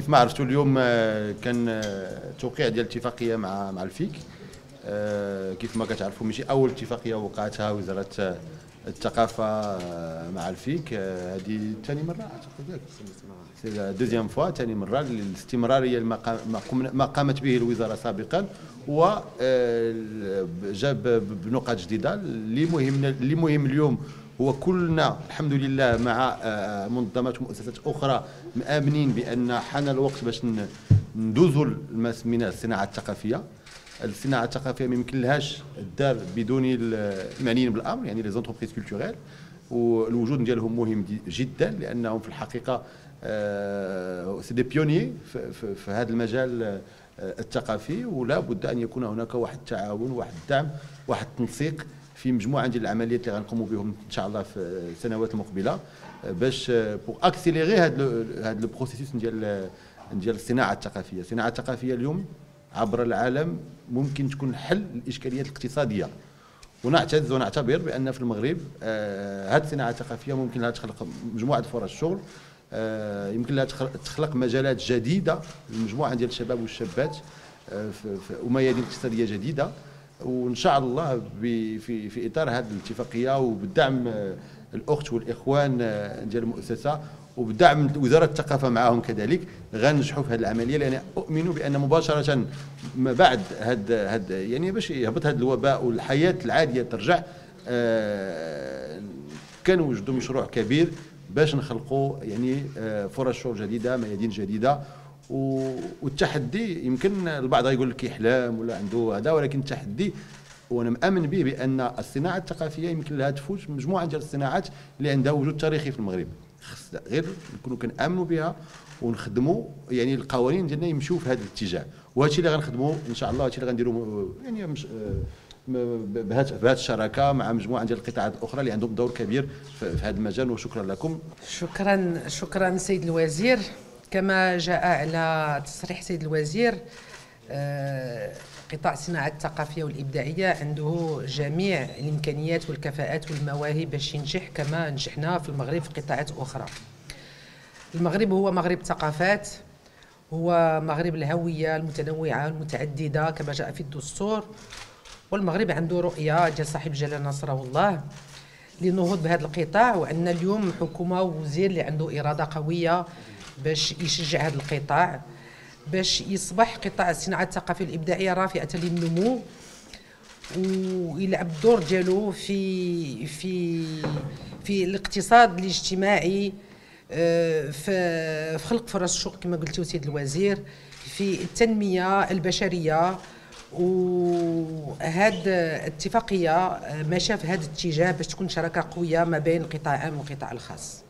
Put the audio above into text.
كيف ما عرفتوا اليوم آه، كان آه، توقيع ديال اتفاقية مع مع ال FICC. آه، كيف ما كتعرفوا ماشي أول اتفاقية وقعتها وزارة الثقافة مع ال FICC. هذه ثاني مرة أعتقد. c'est deuxième fois ثاني مرة الاستمراريه ما قامت به الوزارة سابقا. و جاب بنقاط جديدة. اللي مهمنا اللي مهم اليوم هو كلنا الحمد لله مع آه، منظمات ومؤسسات أخرى مآمنين بأن حان الوقت باش ندوزوا ما سميناه الصناعة الثقافية. الصناعة الثقافية ما يمكن لهاش تدار بدون المعنيين بالأمر يعني les entreprises culturelles والوجود ديالهم مهم جدا لأنهم في الحقيقة c'est des في, في هذا المجال آه، الثقافي ولا بد أن يكون هناك واحد التعاون واحد الدعم واحد التنسيق في مجموعة ديال العمليات اللي غنقوموا بهم إن شاء الله في السنوات المقبلة آه، باش pour accélérer هذا هذا ال processus ديال ديال الصناعة الثقافية. الصناعة الثقافية اليوم عبر العالم ممكن تكون حل للاشكاليات الاقتصادية. ونعتز ونعتبر بأن في المغرب آه، هذه الصناعة الثقافية ممكن لها تخلق مجموعة فرص شغل آه، يمكن لها تخلق- مجالات جديدة لمجموعة ديال الشباب والشابات آه، وميادين اقتصادية جديدة. وإن شاء الله في في إطار هذه الاتفاقية وبالدعم آه، الأخت والإخوان آه، ديال المؤسسة وبدعم وزارة الثقافة معهم كذلك غنجحوا في هذه العملية لأن اؤمن بأن مباشرة ما بعد هاد هاد يعني باش يهبط هذا الوباء والحياة العادية ترجع آه، كنوجدوا مشروع كبير باش نخلقوا يعني آه، فرص شغل جديدة ميادين جديدة والتحدي يمكن البعض يقول لك يحلم ولا عنده هذا ولكن التحدي وأنا مأمن به بأن الصناعة الثقافية يمكن لها تفوت مجموعة ديال الصناعات اللي عندها وجود تاريخي في المغرب. خص غير نكونوا كنأمنوا بها ونخدموا يعني القوانين ديالنا يمشوا في هذا الاتجاه. وهذا الشيء اللي غنخدموا إن شاء الله هذا الشيء اللي غنديروا يعني مش بهذه الشراكة مع مجموعة ديال القطاعات الأخرى اللي عندهم دور كبير في هذا المجال وشكرا لكم. شكرا شكرا سيد الوزير. كما جاء على تصريح سيد الوزير آه، قطاع الصناعة الثقافية والإبداعية عنده جميع الإمكانيات والكفاءات والمواهب باش ينجح كما نجحنا في المغرب في قطاعات أخرى. المغرب هو مغرب ثقافات هو مغرب الهوية المتنوعة المتعددة كما جاء في الدستور والمغرب عنده رؤية ديال صاحب جلالة نصره الله للنهوض بهذا القطاع وعندنا اليوم حكومة ووزير اللي عنده إرادة قوية باش يشجع هذا القطاع باش يصبح قطاع الصناعة الثقافية والإبداعية رافعة للنمو ويلعب الدور ديالو في في في الاقتصاد الاجتماعي آه، في خلق فرص شغل كما قلتي سيد الوزير في التنمية البشرية وهاد الاتفاقية آه، ماشيه في هذا الاتجاه باش تكون شراكة قوية ما بين القطاع العام والقطاع الخاص.